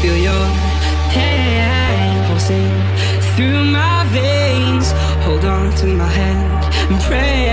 feel your through my veins. Hold on to my hand and pray.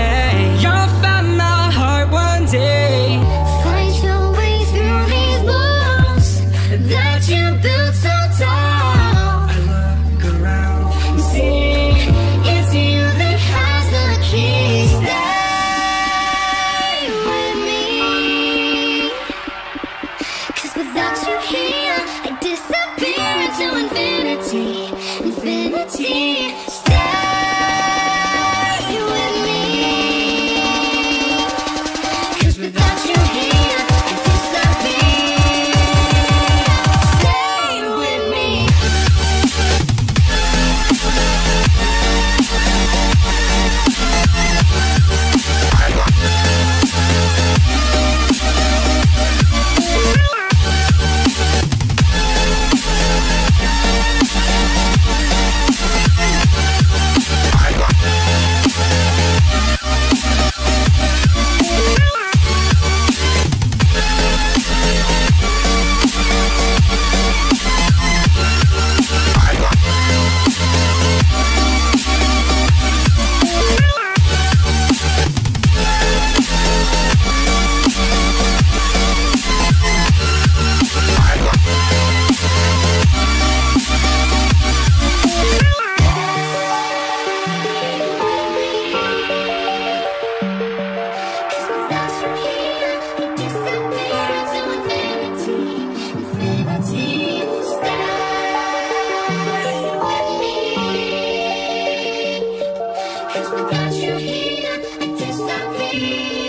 Cause without you here, I disappear.